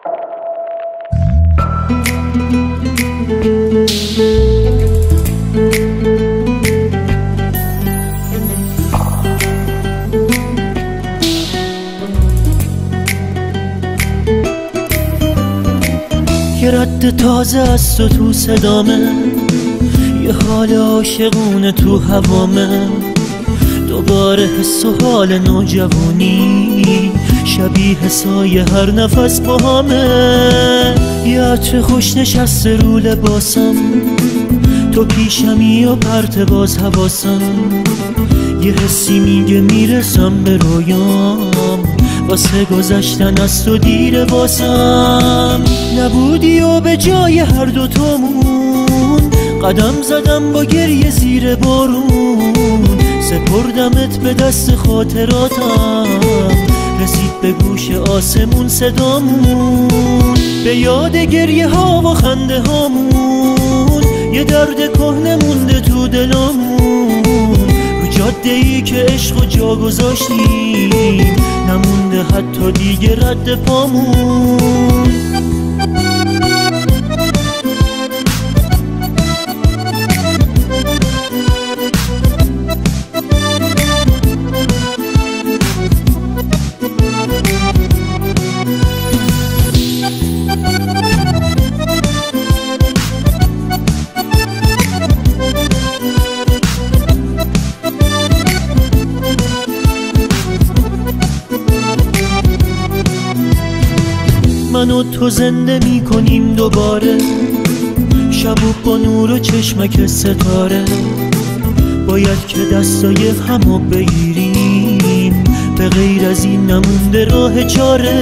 یه رد تازه از تو تو صدامه. یه حال عاشقونه تو هوامه. دوباره حس و حال نوجوانی. شبیه سایه هر نفس با همه. یه عطر خوش نشسته رو لباسم. تو پیشمی و پرت باز حواسم. یه حسی میگه می‌رسم به رویام واسه گذشتن از تو دیر باسم نبودی و به جای هر دو تامون قدم زدم با گریه زیر بارون. سپردمت به دست خاطراتم. به گوش آسمون صدامون به یاد گریه ها و خنده هامون. یه درد کهنه مونده تو دلامون. رو جاده ای که عشق و جا گذاشتیم نمونده حتی دیگه رد پامون. من و تو زنده می کنیم دوباره. شب با نور و چشمک ستاره. باید که دستای همو بگیریم. به غیر از این نمونده راه چاره.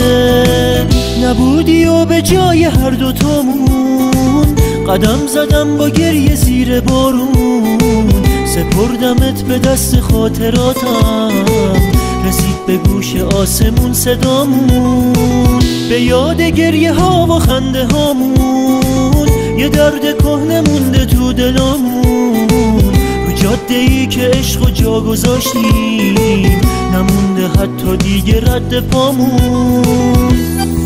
نبودی و به جای هر دو تامون قدم زدم با گریه زیر بارون. سپردمت به دست خاطراتم. آسمون صدامون. به یاد گریه ها و خنده هامون. یه درد کهنه مونده تو دلامون. رو جاده ای که عشق و جا گذاشتیم. نمونده حتی دیگه رد پامون.